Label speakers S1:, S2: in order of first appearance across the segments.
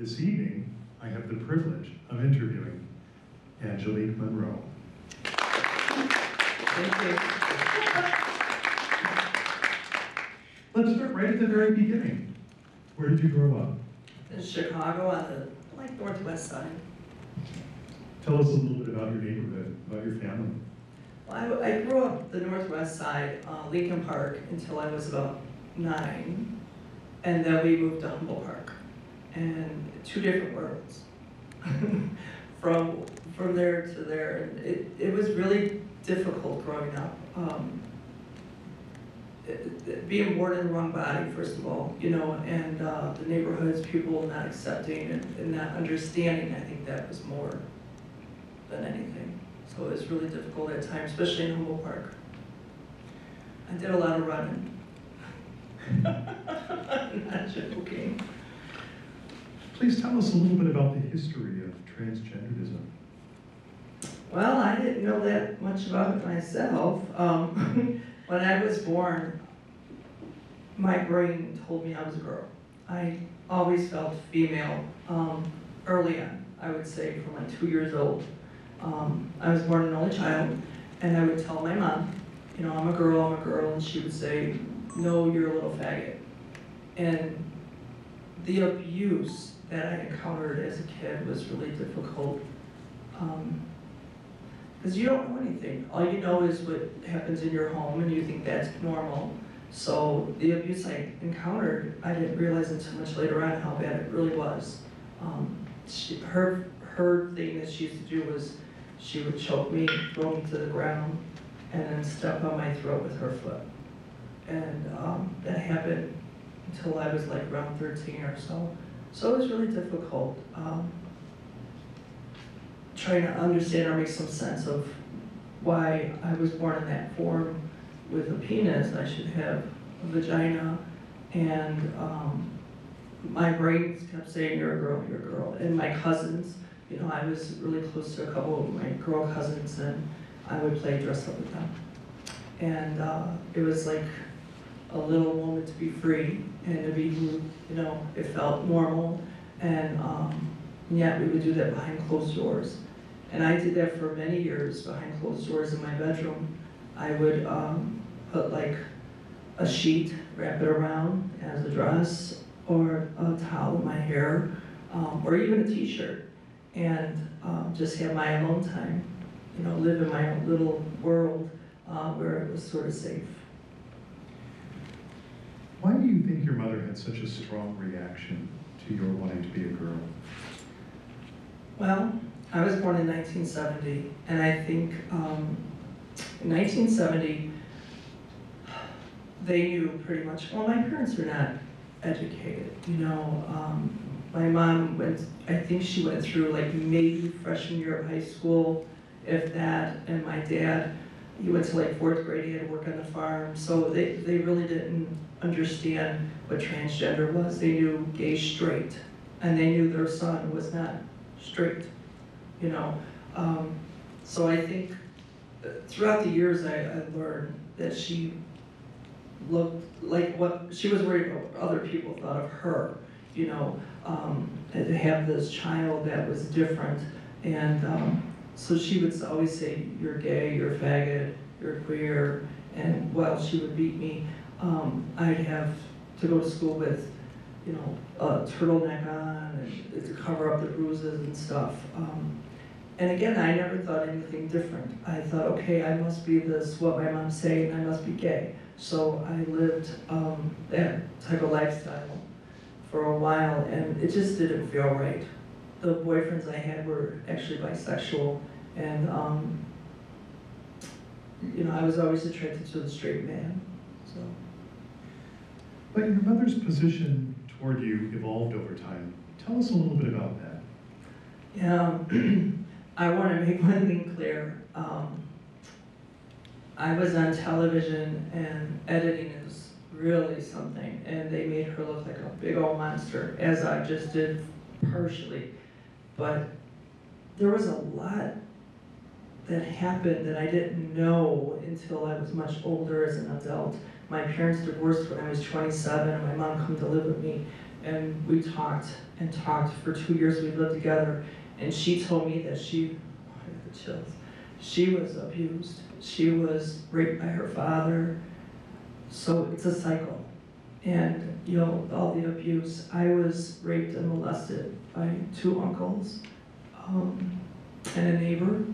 S1: This evening, I have the privilege of interviewing Angelique Monroe.
S2: Thank you.
S1: Let's start right at the very beginning. Where did you grow up?
S2: In Chicago on the, like, northwest side.
S1: Tell us a little bit about your neighborhood, about your family.
S2: Well, I, I grew up the northwest side, uh, Lincoln Park, until I was about nine. And then we moved to Humboldt Park. And two different worlds. From, from there to there. And it, it was really difficult growing up. Um, being born in the wrong body, first of all, you know, and uh, the neighborhoods, people not accepting and, and not understanding, I think that was more than anything. So it was really difficult at times, especially in Humboldt Park. I did a lot of running. Not joking.
S1: Please tell us a little bit about the history of transgenderism.
S2: Well, I didn't know that much about it myself. Um, when I was born, my brain told me I was a girl. I always felt female um, early on, I would say from like two years old. Um, I was born an only child, and I would tell my mom, you know, I'm a girl, I'm a girl, and she would say, no, you're a little faggot. And the abuse that I encountered as a kid was really difficult. Um, because you don't know anything. All you know is what happens in your home and you think that's normal. So the abuse I encountered, I didn't realize until much later on how bad it really was. Um, she, her, her thing that she used to do was she would choke me, throw me to the ground, and then step on my throat with her foot. And um, that happened until I was like around 13 or so. So it was really difficult. Um, trying to understand or make some sense of why I was born in that form with a penis. I should have a vagina. And um, my brain kept saying, you're a girl, you're a girl. And my cousins, you know, I was really close to a couple of my girl cousins and I would play dress up with them. And uh, it was like a little moment to be free and to be, who, you know, it felt normal. And um, yet we would do that behind closed doors. And I did that for many years behind closed doors in my bedroom. I would um, put like a sheet, wrap it around as a dress, or a towel in my hair, um, or even a t-shirt, and um, just have my alone time, you know, live in my own little world uh, where it was sort of safe.
S1: Why do you think your mother had such a strong reaction to your wanting to be a girl?
S2: Well, I was born in 1970, and I think um, in 1970, they knew pretty much, well, my parents were not educated, you know. Um, my mom went, I think she went through like maybe freshman year of high school, if that, and my dad, he went to like fourth grade, he had to work on the farm, so they, they really didn't understand what transgender was. They knew gay, straight, and they knew their son was not straight, you know. Um, so I think uh, throughout the years, I, I learned that she looked like what she was worried about what other people thought of her, you know, um, to have this child that was different. And um, so she would always say, You're gay, you're a faggot, you're queer. And while she would beat me, um, I'd have to go to school with, you know, a turtleneck on and to cover up the bruises and stuff. Um, and again, I never thought anything different. I thought, okay, I must be this, what my mom's saying, I must be gay. So I lived um, that type of lifestyle for a while, and it just didn't feel right. The boyfriends I had were actually bisexual, and um, you know, I was always attracted to the straight man. So
S1: But your mother's position toward you evolved over time. Tell us a little bit about that.
S2: Yeah, I want to make one thing clear. Um, I was on television and editing is really something, and they made her look like a big old monster, as I just did partially. But there was a lot that happened that I didn't know until I was much older as an adult. My parents divorced when I was 27, and my mom come to live with me and we talked and talked for two years. We lived together, and she told me that she, I got the chills. She was abused. She was raped by her father. So it's a cycle. And, you know, all the abuse. I was raped and molested by two uncles um, and a neighbor.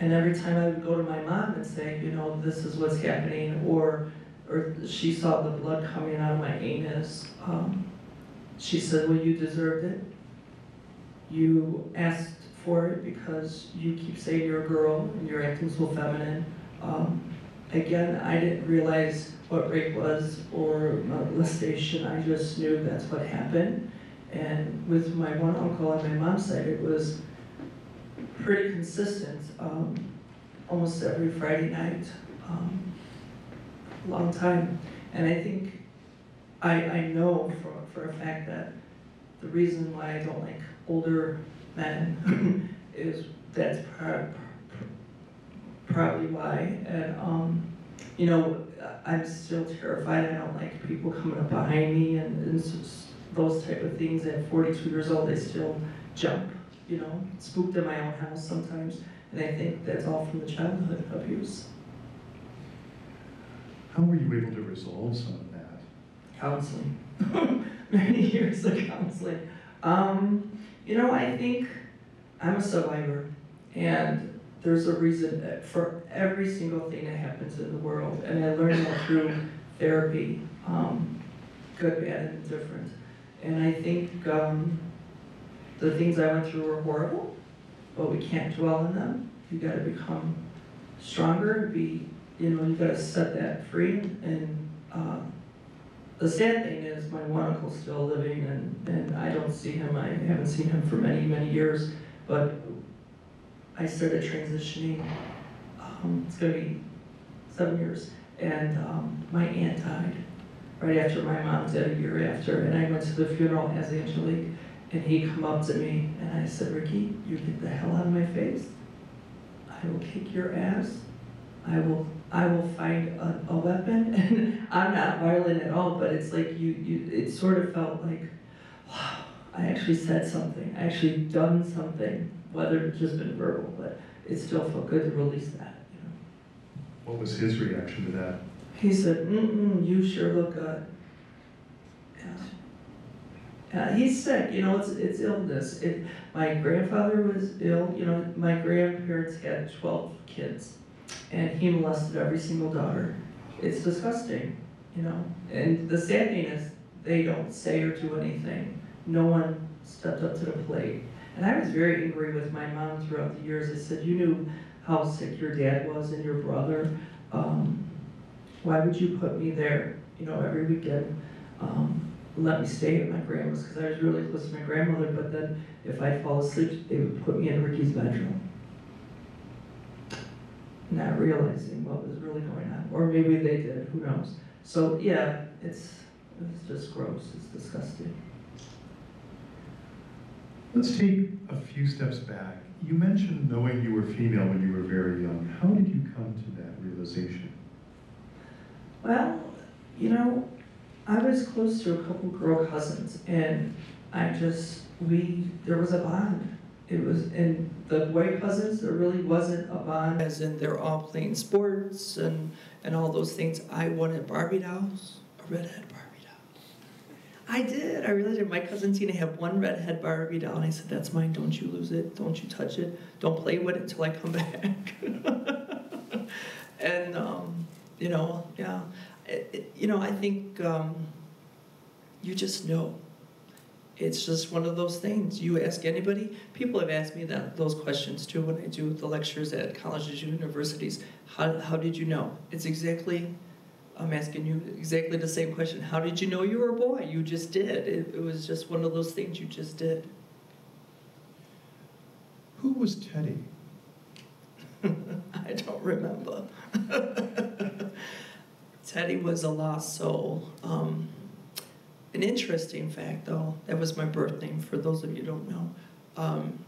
S2: And every time I would go to my mom and say, you know, this is what's happening, or, or she saw the blood coming out of my anus, um, she said, well, you deserved it. You asked for it because you keep saying you're a girl and you're acting so feminine. Um, again, I didn't realize what rape was or molestation. I just knew that's what happened. And with my one uncle on my mom's side, it was pretty consistent, um, almost every Friday night, um, long time. And I think, I, I know for, for a fact that the reason why I don't like older men is that's prob- probably why. And, um, you know, I'm still terrified. I don't like people coming up behind me and, and those type of things. At 42 years old, I still jump, you know, spooked in my own house sometimes. And I think that's all from the childhood abuse.
S1: How were you able to resolve some of that?
S2: Counseling. Many years of counseling. Um, you know, I think I'm a survivor. And there's a reason for every single thing that happens in the world. And I learned that through therapy, um, good, bad, and indifferent. And I think um, the things I went through were horrible, but we can't dwell in them. You got to become stronger, and be, you know, you got to set that free. And uh, the sad thing is, my one uncle's still living, and, and I don't see him. I haven't seen him for many, many years. But I started transitioning. Um, it's to be seven years, and um, my aunt died right after my mom did, a year after, and I went to the funeral as Angelique, and he come up to me, and I said, Ricky, you get the hell out of my face. I will kick your ass. I will, I will find a, a weapon, and I'm not violent at all, but it's like you, you, it sort of felt like, wow, I actually said something, I actually done something, whether it's just been verbal, but it still felt good to release that, you know.
S1: What was his reaction to that?
S2: He said, mm-mm, you sure look good. Yeah. Uh, he's sick, you know, it's, it's illness. It, my grandfather was ill, you know, my grandparents had twelve kids, and he molested every single daughter. It's disgusting, you know, and the sad thing is, they don't say or do anything. No one stepped up to the plate. And I was very angry with my mom throughout the years. I said, you knew how sick your dad was and your brother. Um, why would you put me there, you know, every weekend? Um, let me stay at my grandma's because I was really close to my grandmother, but then if I fall asleep, they would put me in Ricky's bedroom. Not realizing what was really going on, or maybe they did, who knows? So, yeah, it's, it's just gross, it's disgusting.
S1: Let's take a few steps back. You mentioned knowing you were female when you were very young. How did you come to that realization?
S2: Well, you know, I was close to a couple girl cousins, and I just, we, there was a bond. It was, and the boy cousins, there really wasn't a bond. As in, they're all playing sports and, and all those things. I wanted Barbie dolls, a redhead Barbie. I did, I really did. My cousin Tina had one redhead Barbie doll, and I said, that's mine, don't you lose it, don't you touch it, don't play with it until I come back. and, um, you know, yeah, it, it, you know, I think um, you just know. It's just one of those things. You ask anybody. People have asked me that those questions too when I do the lectures at colleges, and universities. How how did you know? It's exactly. I'm asking you exactly the same question. How did you know you were a boy? You just did. It, it was just one of those things you just did.
S1: Who was Teddy?
S2: I don't remember. Teddy was a lost soul. Um, an interesting fact, though, that was my birth name, for those of you who don't know. Um,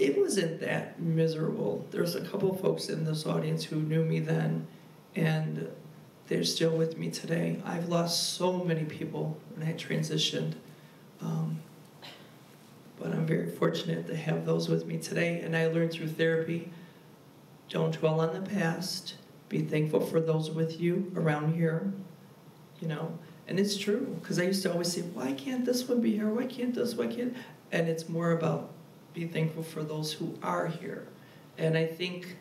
S2: it wasn't that miserable. There's a couple folks in this audience who knew me then, and they're still with me today. I've lost so many people when I transitioned. Um, but I'm very fortunate to have those with me today. And I learned through therapy don't dwell on the past, be thankful for those with you around here, you know. And it's true, because I used to always say, why can't this one be here? Why can't this? Why can't? And it's more about be thankful for those who are here. And I think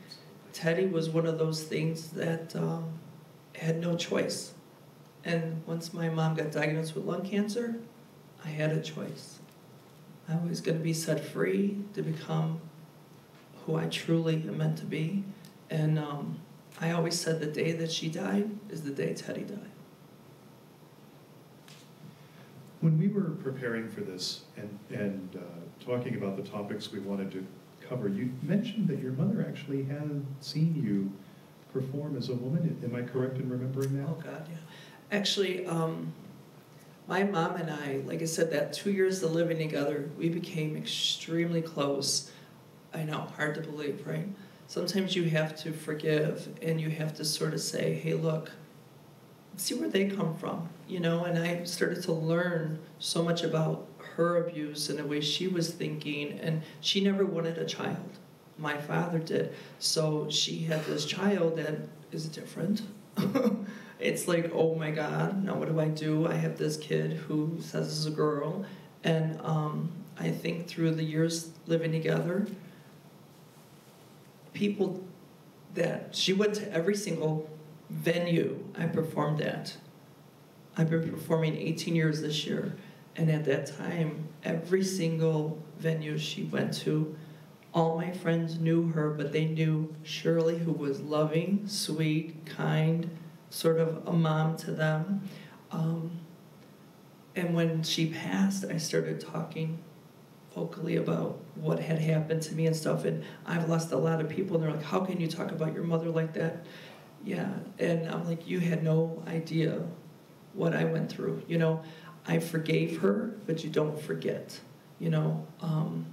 S2: Teddy was one of those things that um, had no choice. And once my mom got diagnosed with lung cancer, I had a choice. I was going to be set free to become who I truly am meant to be. And um, I always said the day that she died is the day Teddy died.
S1: When we were preparing for this and, and uh, talking about the topics we wanted to cover, you mentioned that your mother actually had seen you perform as a woman. Am I correct in remembering that?
S2: Oh, God, yeah. Actually, um, my mom and I, like I said, that two years of living together, we became extremely close. I know, hard to believe, right? Sometimes you have to forgive and you have to sort of say, hey, look, see where they come from, you know? And I started to learn so much about her abuse and the way she was thinking, and she never wanted a child. My father did. So she had this child that is different. it's like, oh my God, now what do I do? I have this kid who says is a girl. And um, I think through the years living together, people that she went to every single venue I performed at. I've been performing 18 years this year, and at that time, every single venue she went to, all my friends knew her, but they knew Shirley, who was loving, sweet, kind, sort of a mom to them. Um, and when she passed, I started talking vocally about what had happened to me and stuff. And I've lost a lot of people, and they're like, How can you talk about your mother like that? Yeah. And I'm like, You had no idea what I went through. You know, I forgave her, but you don't forget. You know, um,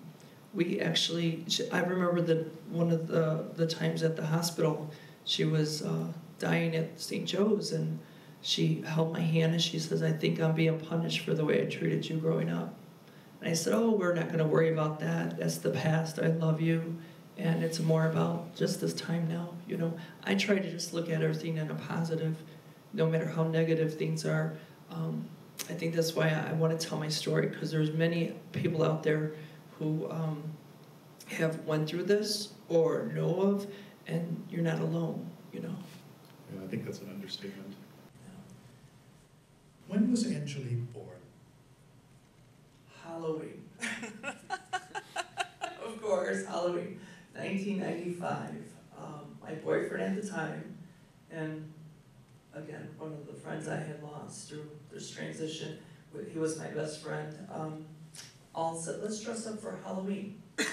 S2: we actually, I remember that one of the, the times at the hospital, she was uh, dying at St. Joe's, and she held my hand and she says, I think I'm being punished for the way I treated you growing up. And I said, Oh, we're not going to worry about that. That's the past. I love you. And it's more about just this time now. You know, I try to just look at everything in a positive, no matter how negative things are. Um, I think that's why I want to tell my story because there's many people out there who um, have went through this or know of, and you're not alone. You know.
S1: Yeah, I think that's an understatement.
S3: When was Angelique born?
S2: Halloween. of course, Halloween, 1995. Um, my boyfriend at the time, and again, one of the friends I had lost through this transition, he was my best friend, um, all said, let's dress up for Halloween.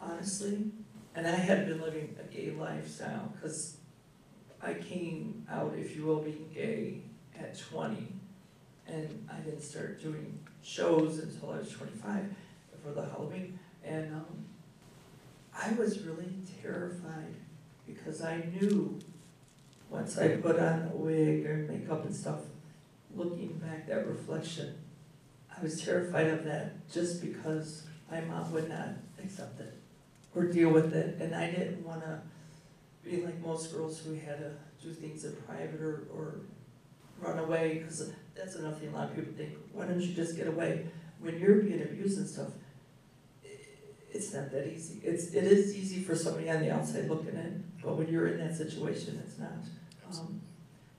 S2: Honestly, and I had been living a gay lifestyle because I came out, if you will, being gay at 20, and I didn't start doing shows until I was 25 for the Halloween, and um, I was really terrified because I knew once I put on a wig or makeup and stuff, looking back that reflection, I was terrified of that just because my mom would not accept it or deal with it, and I didn't want to be like most girls who had to do things in private or, or run away, because that's another thing a lot of people think, why don't you just get away? When you're being abused and stuff, it's not that easy. It's, it is easy for somebody on the outside looking in, but when you're in that situation, it's not. Um,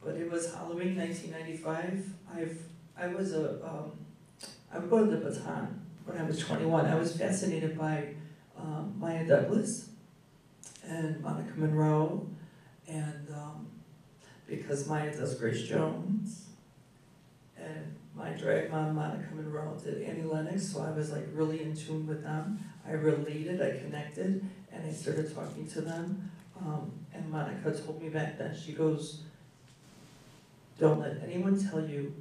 S2: but it was Halloween 1995. I've, I was a, um, I to the baton when I was 21. I was fascinated by um, Maya Douglas and Monica Monroe, and um, because Maya does Grace Jones, and my drag mom Monica Monroe did Annie Lennox, so I was like really in tune with them. I related, I connected, and I started talking to them. Um, and Monica told me back then, she goes, don't let anyone tell you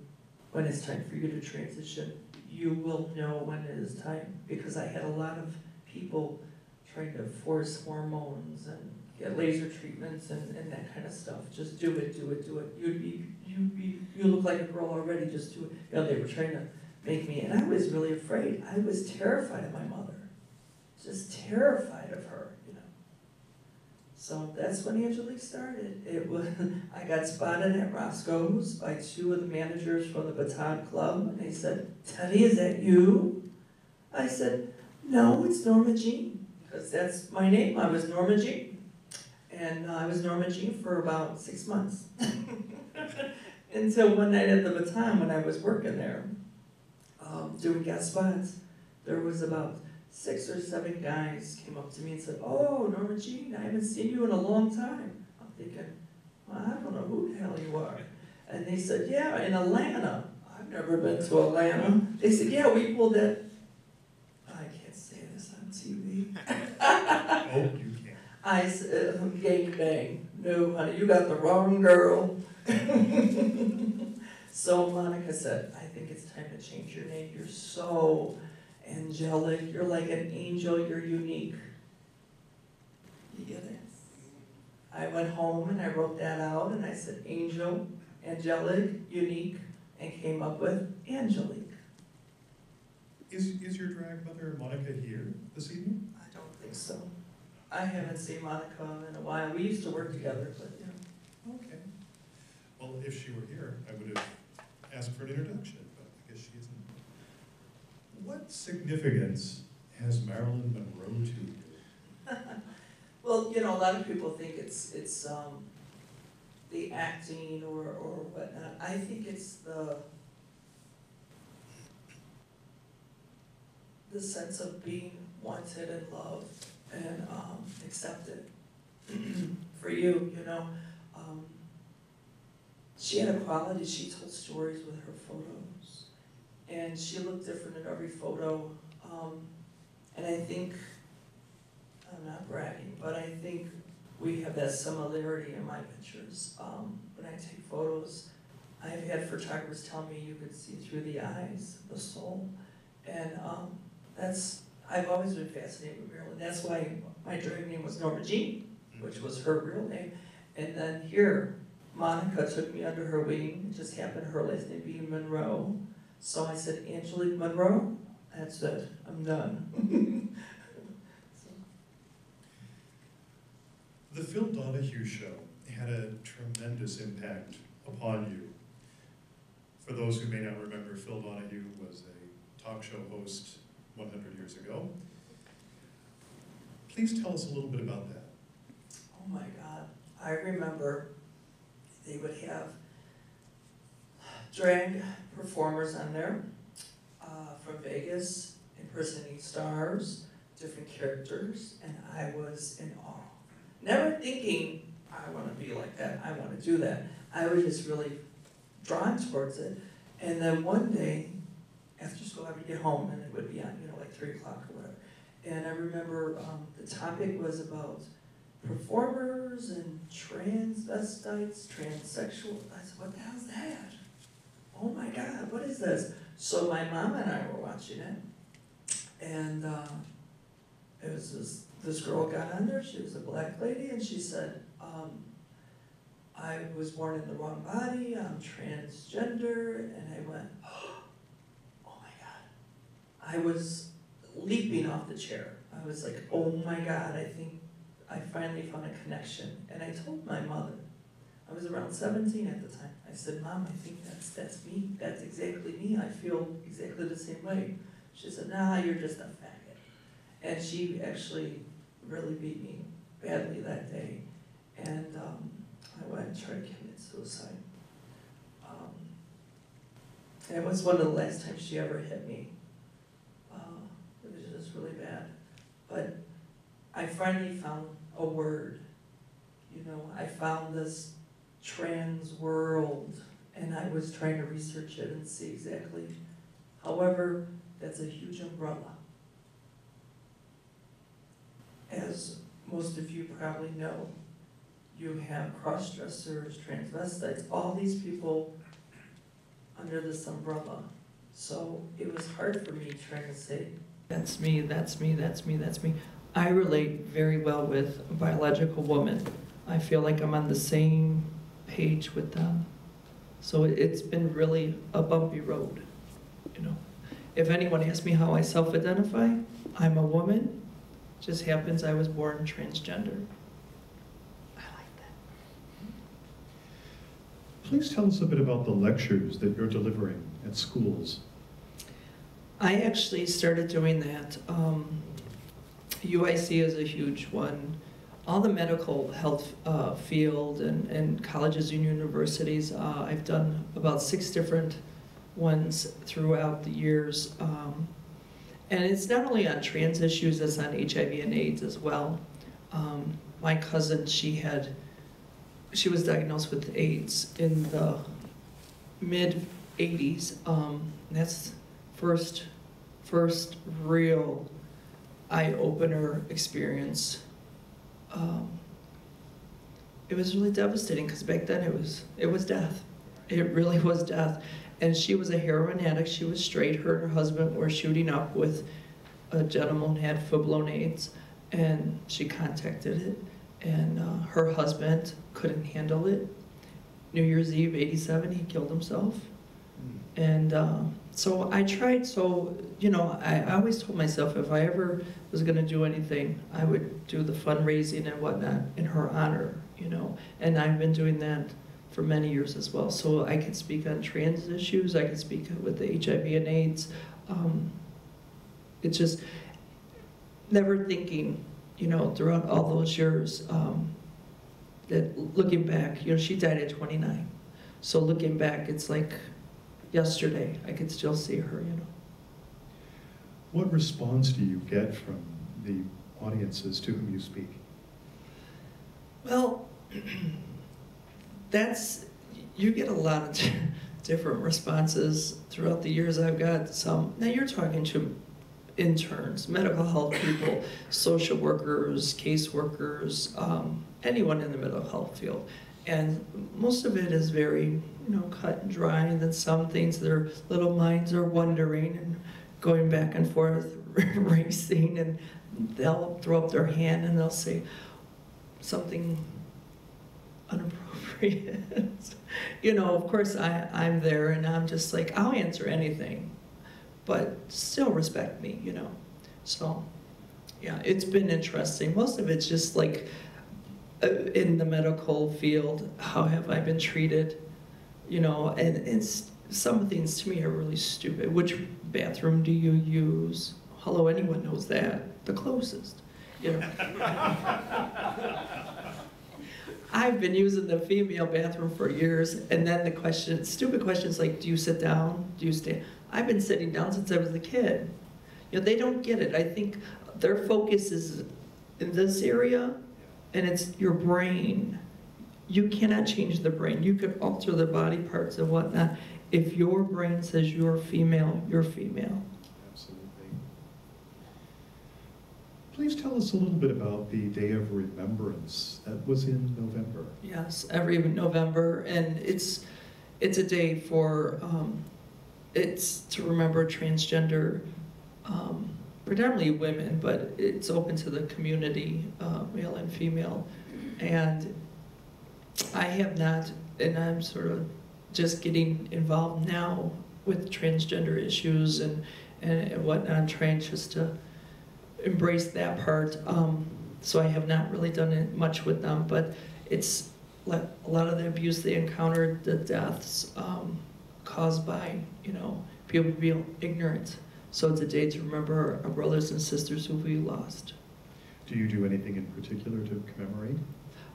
S2: when it's time for you to transition. You will know when it is time, because I had a lot of people trying to force hormones and get laser treatments and, and that kind of stuff. Just do it, do it, do it. You'd be, you'd be, you look like a girl already, just do it. You know, they were trying to make me, and I was really afraid. I was terrified of my mother. Just terrified of her, you know. So that's when Angelique started. It was, I got spotted at Roscoe's by two of the managers from the Baton Club, and they said, Teddy, is that you? I said, no, it's Norma Jean, because that's my name. I was Norma Jean. And I was Norma Jean for about six months. Until one night at the Baton, when I was working there, um, doing guest spots, there was about six or seven guys came up to me and said, "Oh, Norma Jean, I haven't seen you in a long time." I'm thinking, well, I don't know who the hell you are. And they said, "Yeah, in Atlanta." I've never been to Atlanta. They said, "Yeah, we pulled that." I can't say this on TV.
S1: Oh, you can.
S2: I said, gang bang. No, honey, you got the wrong girl. so Monica said, I think it's time to change your name. You're so angelic. You're like an angel. You're unique. You get it? I went home and I wrote that out and I said angel, angelic, unique, and came up with Angelique.
S1: Is, is your drag mother Monica here this evening?
S2: I don't think so. I haven't seen Monica in a while. We used to work together, but yeah.
S1: Okay. Well, if she were here, I would have asked for an introduction, but I guess she isn't. What significance has Marilyn Monroe to you?
S2: Well, you know, a lot of people think it's, it's, um, the acting or, or whatnot. I think it's the, the sense of being wanted and loved and, um, accepted. For you, you know, um, she had a quality, she told stories with her photos. And she looked different in every photo. Um, and I think, I'm not bragging, but I think we have that similarity in my pictures. Um, when I take photos, I've had photographers tell me you could see through the eyes, the soul. And um, that's, I've always been fascinated with Marilyn. That's why my drag name was Norma Jean, which was her real name. And then here, Monica took me under her wing. It just happened her last name being Monroe. So I said, Angelique Monroe, that's it, I'm done. So,
S1: The Phil Donahue Show had a tremendous impact upon you. For those who may not remember, Phil Donahue was a talk show host 100 years ago. Please tell us a little bit about that.
S2: Oh my God, I remember they would have drag performers on there uh, from Vegas, impersonating stars, different characters, and I was in awe. Never thinking, I want to be like that, I want to do that. I was just really drawn towards it. And then one day, after school, I would get home and it would be on, you know, like three o'clock or whatever. And I remember um, the topic was about performers and transvestites, transsexual. I said, what the hell's that? Oh my God, what is this? So my mom and I were watching it, and uh, it was this, this girl got on there, she was a black lady, and she said, um, I was born in the wrong body, I'm transgender, and I went, oh my God. I was leaping off the chair. I was like, oh my God, I think I finally found a connection. And I told my mother, I was around 17 at the time. I said, Mom, I think that's, that's me. That's exactly me. I feel exactly the same way. She said, Nah, you're just a faggot. And she actually really beat me badly that day. And um, I went and tried to commit suicide. Um, it was one of the last times she ever hit me. Uh, it was just really bad. But I finally found a word. You know, I found this trans world and I was trying to research it and see exactly. However, that's a huge umbrella. As most of you probably know, you have cross-dressers, transvestites, all these people under this umbrella. So it was hard for me trying to say, that's me, that's me, that's me, that's me. I relate very well with a biological woman. I feel like I'm on the same page with them. So it- it's been really a bumpy road, you know. If anyone asks me how I self-identify, I'm a woman. Just happens I was born transgender. I like that.
S1: Please tell us a bit about the lectures that you're delivering at schools.
S2: I actually started doing that. Um, UIC is a huge one. All the medical health uh, field and, and colleges and universities, uh, I've done about six different ones throughout the years. Um, and it's not only on trans issues, it's on HIV and AIDS as well. Um, my cousin, she had, she was diagnosed with AIDS in the mid 80s. Um, that's first, first real eye-opener experience. Um, it was really devastating because back then it was it was death. It really was death. And she was a heroin addict. She was straight. Her and her husband were shooting up with a gentleman who had full-blown AIDS, and she contacted it. And uh, her husband couldn't handle it. New Year's Eve, '87, he killed himself. And um, so I tried, so, you know, I, I always told myself if I ever was gonna do anything, I would do the fundraising and whatnot in her honor, you know? And I've been doing that for many years as well. So I can speak on trans issues, I can speak with the HIV and AIDS. Um, It's just never thinking, you know, throughout all those years, um, that looking back, you know, she died at 29. So looking back, it's like yesterday. I could still see her, you know.
S1: What response do you get from the audiences to whom you speak?
S2: Well, that's, you get a lot of different responses throughout the years. I've got some, now you're talking to interns, medical health people, social workers, caseworkers, um, anyone in the mental health field. And most of it is very, you know, cut and dry, and then some things their little minds are wondering and going back and forth, racing, and they'll throw up their hand and they'll say something inappropriate. you know, of course, I, I'm there and I'm just like, I'll answer anything, but still respect me, you know. So, yeah, it's been interesting. Most of it's just like Uh, in the medical field, how have I been treated? You know, and it's some things to me are really stupid. Which bathroom do you use? Hello, anyone knows that? The closest, you know. I've been using the female bathroom for years, and then the question, stupid questions like, do you sit down? Do you stand? I've been sitting down since I was a kid. You know, they don't get it. I think their focus is in this area, and it's your brain. You cannot change the brain. You could alter the body parts and whatnot. If your brain says you're female, you're female.
S1: Absolutely. Please tell us a little bit about the Day of Remembrance that was in November.
S2: Yes, every November, and it's it's a day for um, it's to remember transgender, um, predominantly women, but it's open to the community, uh, male and female, and I have not, and I'm sort of just getting involved now with transgender issues and and whatnot, I'm trying just to embrace that part. Um, so I have not really done much with them, but it's like a lot of the abuse they encountered, the deaths um, caused by, you know, people being ignorant. So it's a day to remember our brothers and sisters who we lost.
S1: Do you do anything in particular to commemorate?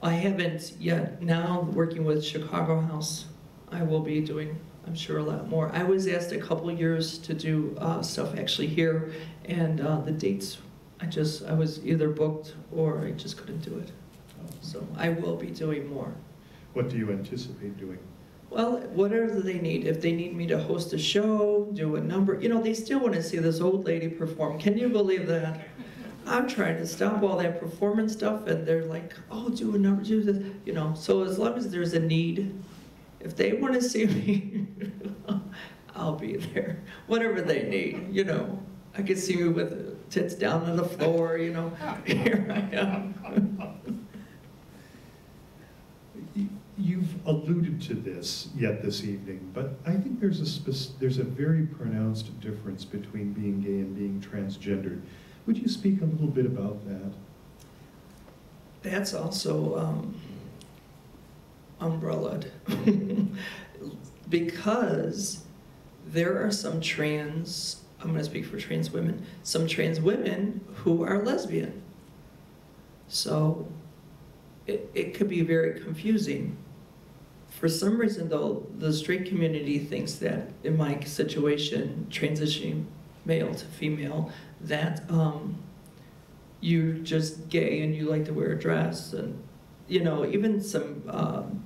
S2: I haven't yet. Now working with Chicago House, I will be doing, I'm sure, a lot more. I was asked a couple years to do uh, stuff actually here, and uh, the dates, I just, I was either booked or I just couldn't do it. So I will be doing more.
S1: What do you anticipate doing?
S2: Well, whatever they need. If they need me to host a show, do a number, you know, they still want to see this old lady perform. Can you believe that? I'm trying to stop all that performance stuff, and they're like, "Oh, do a number, do this," you know. So as long as there's a need, if they want to see me, I'll be there. Whatever they need, you know. I can see me with tits down on the floor, you know, here I am.
S1: You- You've alluded to this yet this evening, but I think there's a there's a very pronounced difference between being gay and being transgendered. Would you speak a little bit about that?
S2: That's also um, umbrellaed. because there are some trans, I'm going to speak for trans women, some trans women who are lesbian. So it, it could be very confusing. For some reason, though, the straight community thinks that in my situation, transitioning male to female, that um, you're just gay and you like to wear a dress and you know even some um,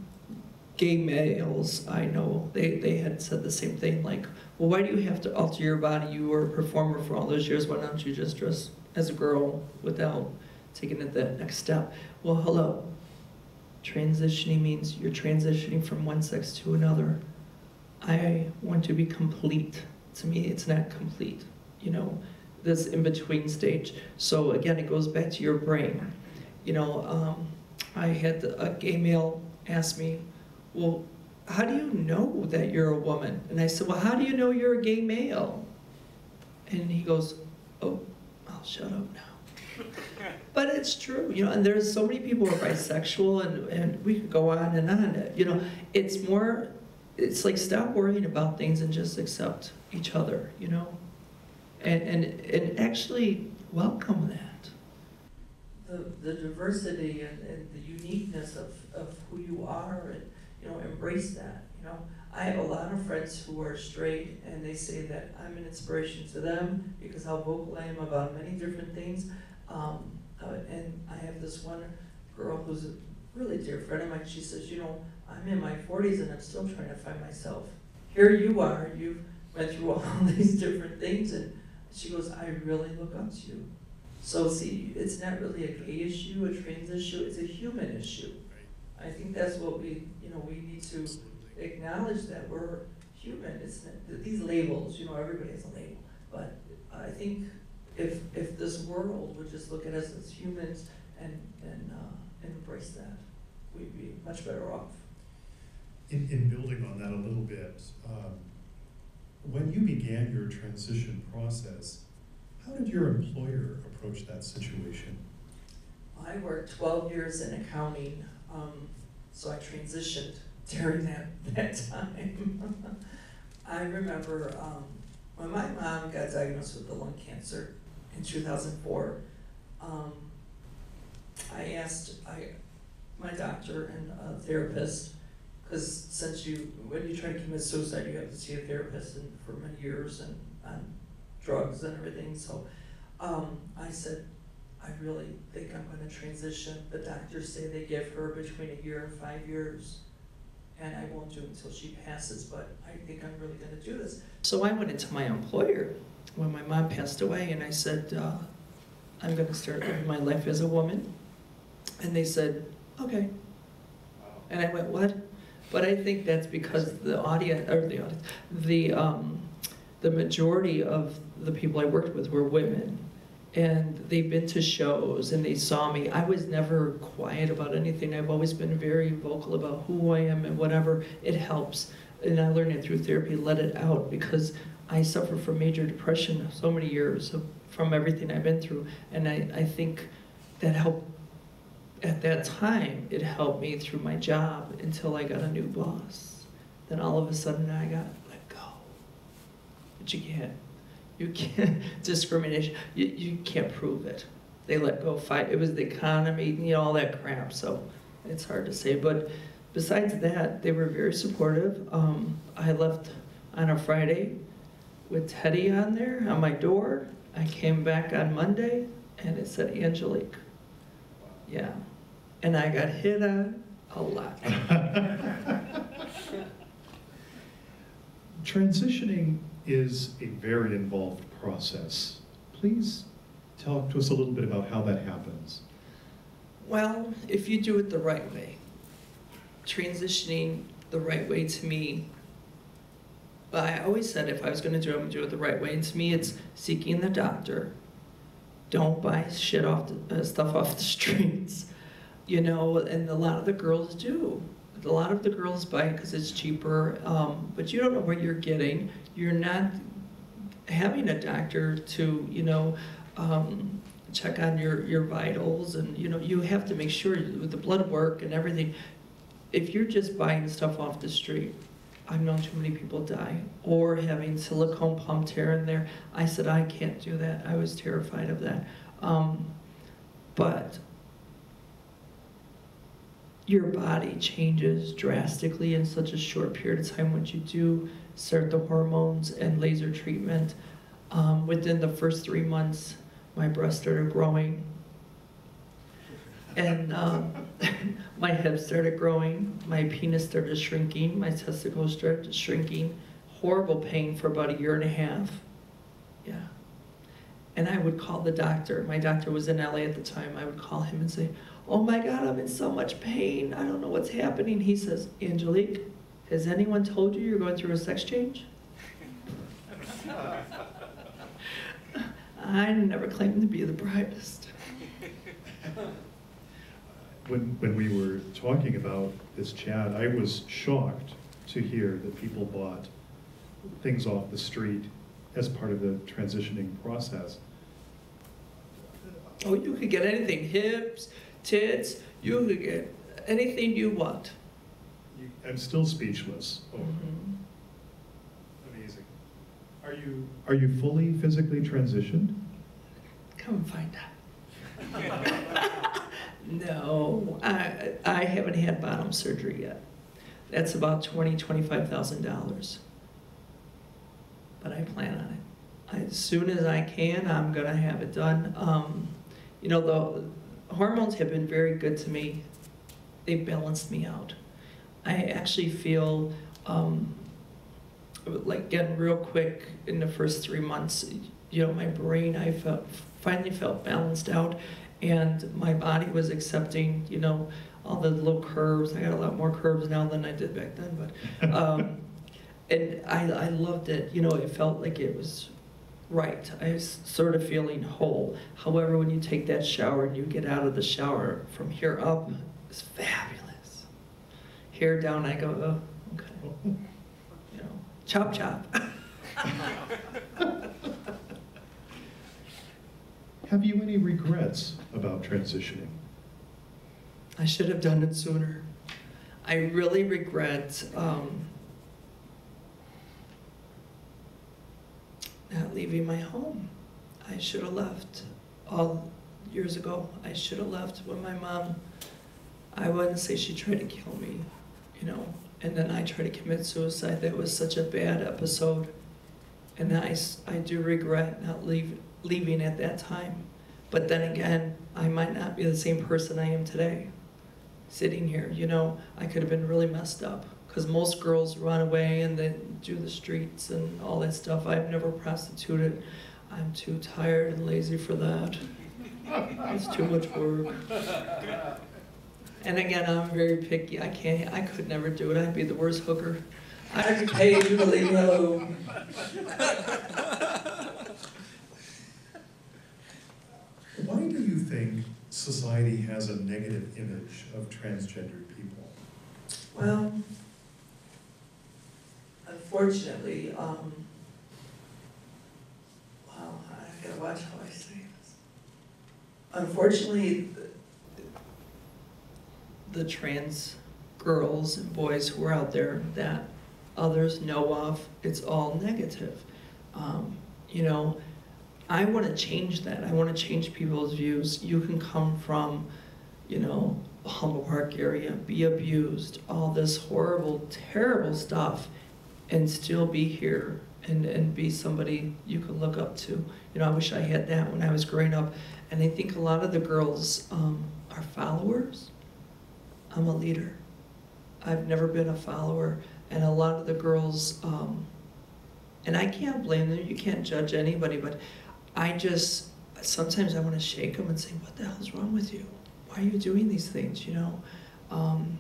S2: gay males i know they, they had said the same thing like well why do you have to alter your body? You were a performer for all those years. Why don't you just dress as a girl without taking it that next step? Well hello transitioning means you're transitioning from one sex to another i want to be complete to me it's not complete you know this in between stage. So again, it goes back to your brain. You know, um, I had a gay male ask me, "Well, how do you know that you're a woman?" And I said, "Well, how do you know you're a gay male?" And he goes, "Oh, I'll shut up now." but it's true, you know. And there's so many people who are bisexual, and and we could go on and on. You know, it's more. It's like stop worrying about things and just accept each other. You know and, and, and actually welcome that. The, the diversity and, and the uniqueness of, of who you are and, you know, embrace that, you know. I have a lot of friends who are straight and they say that I'm an inspiration to them because how vocal I am about many different things. Um, uh, and I have this one girl who's a really dear friend of mine. She says, you know, I'm in my 40s and I'm still trying to find myself. Here you are, you've went through all these different things and she goes, I really look up to you. So see, it's not really a gay issue, a trans issue, it's a human issue. I think that's what we, you know, we need to acknowledge that we're human. It's not, these labels, you know, everybody has a label. But I think if, if this world would just look at us as humans and, and, uh, and embrace that, we'd be much better off.
S1: In, in building on that a little bit, um, when you began your transition process, how did your employer approach that situation?
S2: I worked 12 years in accounting, um, so I transitioned during that, that time. I remember um, when my mom got diagnosed with the lung cancer in 2004, um, I asked I, my doctor and a therapist because since you, when you try to commit suicide, you have to see a therapist and for many years and on drugs and everything. So um, I said, I really think I'm going to transition. The doctors say they give her between a year and five years, and I won't do it until she passes. But I think I'm really going to do this. So I went into my employer when my mom passed away, and I said, uh, I'm going to start my life as a woman. And they said, okay. And I went, what? But I think that's because the audience, or the audience, the, um, the majority of the people I worked with were women. And they've been to shows and they saw me. I was never quiet about anything. I've always been very vocal about who I am and whatever. It helps. And I learned it through therapy, let it out because I suffered from major depression so many years from everything I've been through. And I, I think that helped at that time, it helped me through my job until I got a new boss. Then all of a sudden I got let go. But you can't, you can't, discrimination, you, you can't prove it. They let go fight, it was the economy, you know, all that crap, so it's hard to say. But besides that, they were very supportive. Um, I left on a Friday with Teddy on there on my door. I came back on Monday and it said Angelique. Yeah. And I got hit on a lot.
S1: Transitioning is a very involved process. Please talk to us a little bit about how that happens.
S2: Well, if you do it the right way, transitioning the right way to me, but I always said if I was going to do it, I'm going to do it the right way. And to me, it's seeking the doctor, don't buy shit off, the, uh, stuff off the streets, you know, and a lot of the girls do. A lot of the girls buy it because it's cheaper, um, but you don't know what you're getting. You're not having a doctor to, you know, um, check on your, your vitals and, you know, you have to make sure with the blood work and everything. If you're just buying stuff off the street, I've known too many people die, or having silicone pumped here and there. I said, I can't do that. I was terrified of that. Um, but your body changes drastically in such a short period of time once you do hormones and laser treatment. Um, within the first three months, my breast started growing. And um, my hips started growing, my penis started shrinking, my testicles started shrinking. Horrible pain for about a year and a half. Yeah. And I would call the doctor. My doctor was in LA at the time. I would call him and say, Oh my God, I'm in so much pain. I don't know what's happening. He says, Angelique, has anyone told you you're going through a sex change? I never claimed to be the brightest.
S1: When, when we were talking about this chat, I was shocked to hear that people bought things off the street as part of the transitioning process.
S2: Oh, you could get anything, hips, tits, you could get anything you want.
S1: You- I'm still speechless. Oh,
S2: Mhm.
S1: amazing. Are you, are you fully physically transitioned?
S2: Come find out. no, I, I haven't had bottom surgery yet. That's about twenty, twenty-five thousand dollars. But I plan on it. As soon as I can, I'm gonna have it done. Um, you know, the hormones have been very good to me. They've balanced me out. I actually feel, um, like getting real quick in the first three months, you know, my brain, I felt, finally felt balanced out and my body was accepting, you know, all the little curves. I got a lot more curves now than I did back then, but, um, and I, I loved it. You know, it felt like it was right. I was sort of feeling whole. However, when you take that shower and you get out of the shower from here up, it's fabulous. Here down, I go, oh, okay. You know, chop chop.
S1: Have you any regrets about transitioning?
S2: I should have done it sooner. I really regret um, not leaving my home. I should have left all years ago. I should have left when my mom, I wouldn't say she tried to kill me, you know, and then I tried to commit suicide. That was such a bad episode. And I, I do regret not leave, leaving at that time. But then again, I might not be the same person I am today, sitting here. You know, I could have been really messed up because most girls run away and then do the streets and all that stuff. I've never prostituted. I'm too tired and lazy for that. It's too much work. And again, I'm very picky. I can't. I could never do it. I'd be the worst hooker. I'd be paid you to leave me.
S1: Why do you think society has a negative image of transgendered people?
S2: Well, unfortunately, um, wow, I gotta watch how I say this. Unfortunately, the- trans girls and boys who are out there that others know of, it's all negative. Um, you know, I want to change that. I want to change people's views. You can come from, you know, Humboldt Park area, be abused, all this horrible, terrible stuff, and still be here and, and be somebody you can look up to. You know, I wish I had that when I was growing up. And I think a lot of the girls um, are followers. I'm a leader. I've never been a follower. And a lot of the girls, um, and I can't blame them, you can't judge anybody, but I just, sometimes I want to shake them and say, what the hell's wrong with you? Why are you doing these things, you know? Um,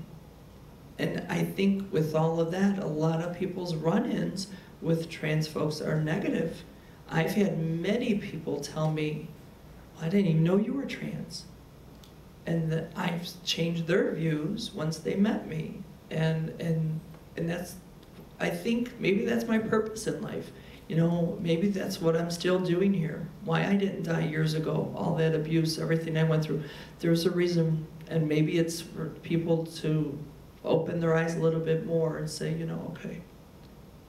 S2: and I think with all of that, a lot of people's run-ins with trans folks are negative. I've had many people tell me, I didn't even know you were trans. And I've changed their views once they met me. And, and, and that's, I think maybe that's my purpose in life. You know, maybe that's what I'm still doing here. Why I didn't die years ago, all that abuse, everything I went through. There's a reason, and maybe it's for people to open their eyes a little bit more and say, you know, okay,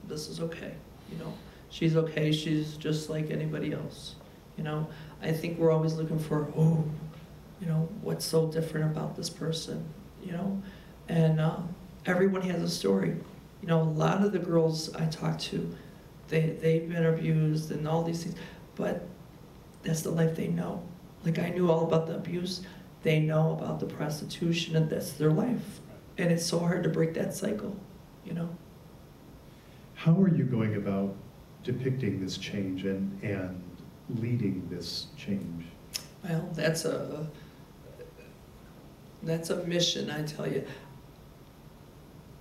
S2: this is okay. You know, she's okay. She's just like anybody else. You know, I think we're always looking for, oh, you know, what's so different about this person? You know, and uh, everyone has a story. You know, a lot of the girls I talk to, they they've been abused and all these things, but that's the life they know. Like I knew all about the abuse. They know about the prostitution, and that's their life. And it's so hard to break that cycle. You know.
S1: How are you going about depicting this change and, and leading this change?
S2: Well, that's a that's a mission, I tell you.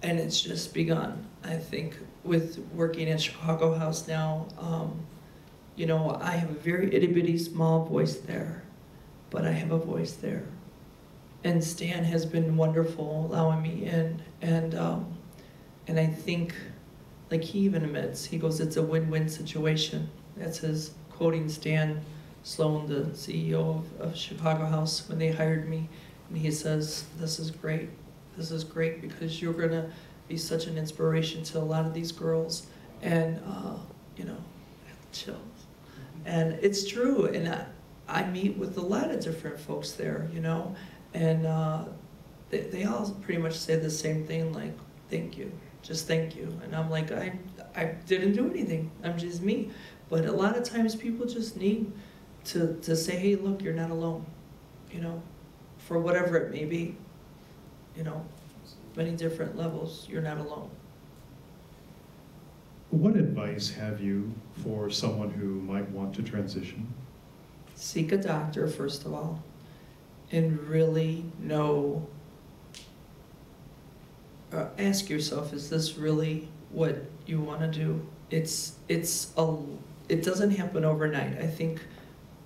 S2: And it's just begun. I think with working at Chicago House now, um, you know, I have a very itty bitty small voice there, but I have a voice there. And Stan has been wonderful allowing me in, and um, and I think, like he even admits, he goes, it's a win-win situation. That's his quoting Stan Sloan, the CEO of, of Chicago House, when they hired me. And he says, This is great. This is great because you're going to be such an inspiration to a lot of these girls. And, uh, you know, chills. And it's true. And I, I meet with a lot of different folks there, you know, and uh, they, they all pretty much say the same thing like, Thank you. Just thank you. And I'm like, I, I didn't do anything. I'm just me. But a lot of times people just need to, to say, hey, look, you're not alone, you know, for whatever it may be, you know, many different levels, you're not alone.
S1: What advice have you for someone who might want to transition?
S2: Seek a doctor, first of all, and really know, uh, ask yourself, is this really what you want to do? It's, it's a, it doesn't happen overnight. I think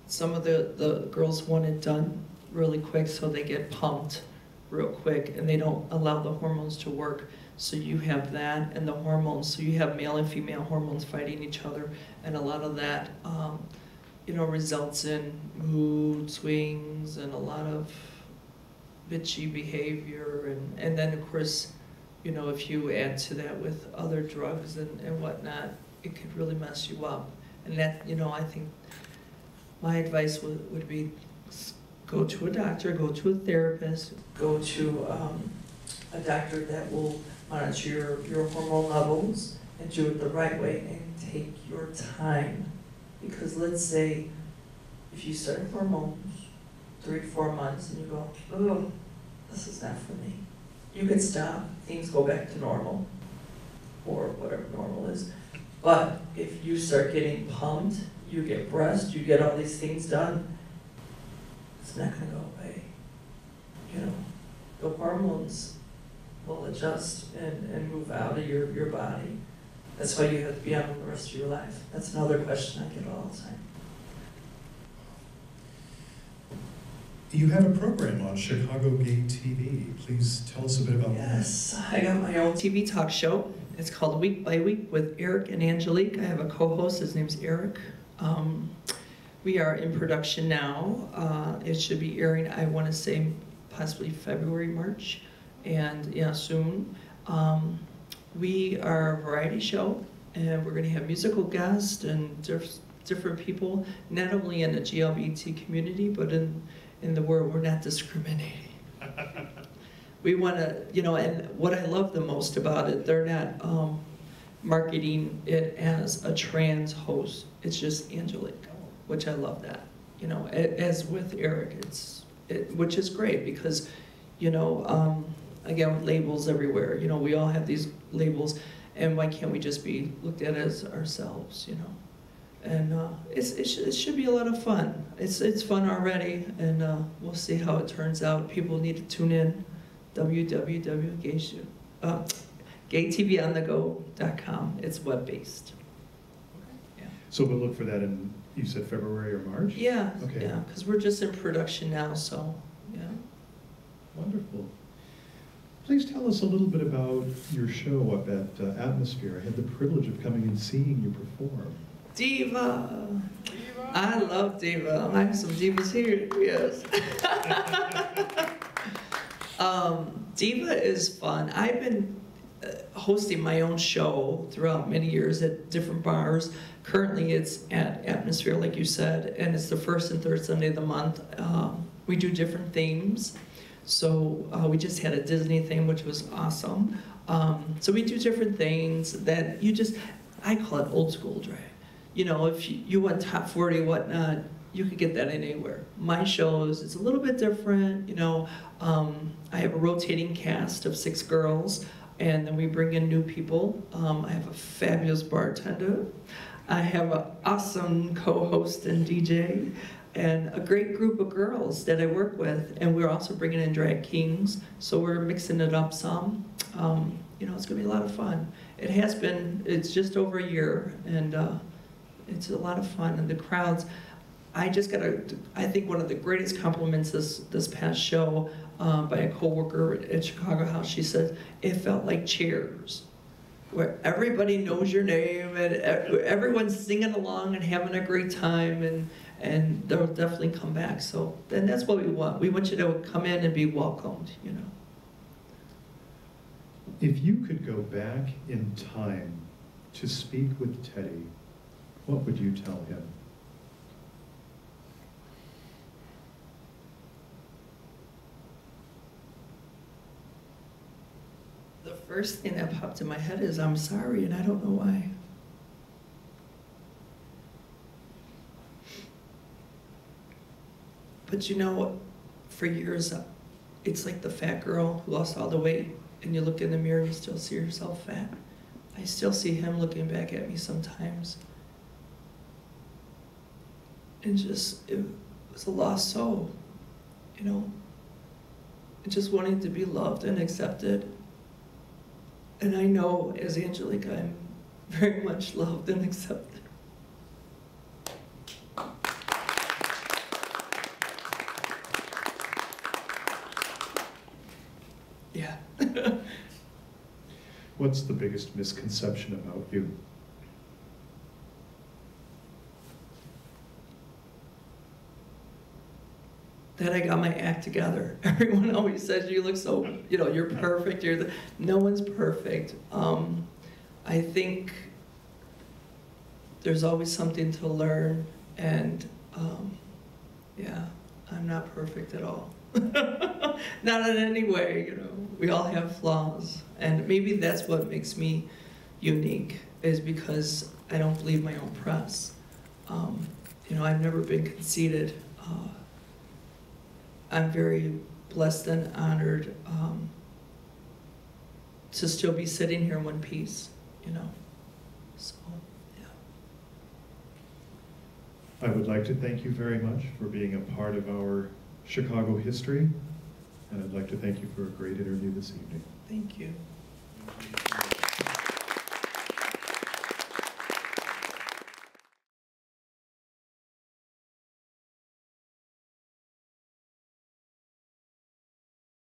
S2: some of the, the girls want it done really quick, so they get pumped real quick, and they don't allow the hormones to work. So you have that and the hormones. So you have male and female hormones fighting each other, and a lot of that, um, you know, results in mood swings and a lot of bitchy behavior, and and then of course, you know, if you add to that with other drugs and and whatnot, it could really mess you up. And that, you know, I think my advice would, would be go to a doctor, go to a therapist, go to um, a doctor that will monitor your, your hormone levels and do it the right way and take your time. Because let's say if you start hormones three, four months and you go, oh, this is not for me. You can stop, things go back to normal or whatever normal is. But if you start getting pumped you get breast, you get all these things done, it's not gonna go away. You know, the hormones will adjust and, and move out of your, your body. That's why you have to be on them the rest of your life. That's another question I get all the time.
S1: You have a program on Chicago Gay TV. Please tell us a bit about that.
S2: Yes, I got my own TV talk show. It's called Week by Week with Eric and Angelique. I have a co-host. His name's Eric. Um, we are in production now. Uh, it should be airing, I want to say, possibly February, March, and yeah, soon. Um, we are a variety show, and we're going to have musical guests and diff different people, not only in the GLBT community, but in, in the world. We're not discriminating. we want to, you know, and what I love the most about it, they're not. Um, marketing it as a trans host. It's just Angelique, which I love that. You know, as with Eric, it's it, which is great because, you know, um, again with labels everywhere. You know, we all have these labels, and why can't we just be looked at as ourselves? You know, and uh, it's it, sh it should be a lot of fun. It's it's fun already, and uh, we'll see how it turns out. People need to tune in. www.gayshoot. Uh, gaytvonthego.com. It's web-based. Yeah.
S1: So we'll look for that in, you said February or March?
S2: Yeah,
S1: Okay.
S2: yeah, because we're just in production now, so, yeah.
S1: Wonderful. Please tell us a little bit about your show up at uh, Atmosphere. I had the privilege of coming and seeing you perform.
S2: Diva. I love Diva. I have some divas here, yes. um, Diva is fun. I've been hosting my own show throughout many years at different bars. Currently, it's at Atmosphere, like you said, and it's the first and third Sunday of the month. Um, we do different themes. So uh, we just had a Disney theme, which was awesome. Um, so we do different things that you just, I call it old school drag. You know, if you, you want top 40, whatnot, you could get that anywhere. My shows, it's a little bit different. You know, um, I have a rotating cast of six girls, and then we bring in new people. Um, I have a fabulous bartender. I have an awesome co-host and DJ, and a great group of girls that I work with. And we're also bringing in drag kings, so we're mixing it up some. Um, you know, it's gonna be a lot of fun. It has been. It's just over a year, and uh, it's a lot of fun. And the crowds. I just got a. I think one of the greatest compliments this this past show um, by a coworker at Chicago House. She said it felt like Cheers where everybody knows your name and everyone's singing along and having a great time and and they'll definitely come back so then that's what we want we want you to come in and be welcomed you know
S1: If you could go back in time to speak with Teddy, what would you tell him?
S2: the first thing that popped in my head is i'm sorry and i don't know why. But you know for years uh, it's like the fat girl who lost all the weight and you look in the mirror and you still see yourself fat. I still see him looking back at me sometimes. And just it was a lost soul you know? Just wanting to be loved and accepted and I know as Angelique, I'm very much loved and accepted. Yeah.
S1: What's the biggest misconception about you?
S2: That I got my act together. Everyone always says you look so, you know, you're perfect. You're the, no one's perfect. Um, I think there's always something to learn, and um, yeah, I'm not perfect at all. not in any way, you know. We all have flaws, and maybe that's what makes me unique, is because I don't believe my own press. Um, you know, I've never been conceited. Uh, I'm very blessed and honored um, to still be sitting here in one piece, you know. So, yeah.
S1: I would like to thank you very much for being a part of our Chicago history, and I'd like to thank you for a great interview this evening.
S2: Thank you.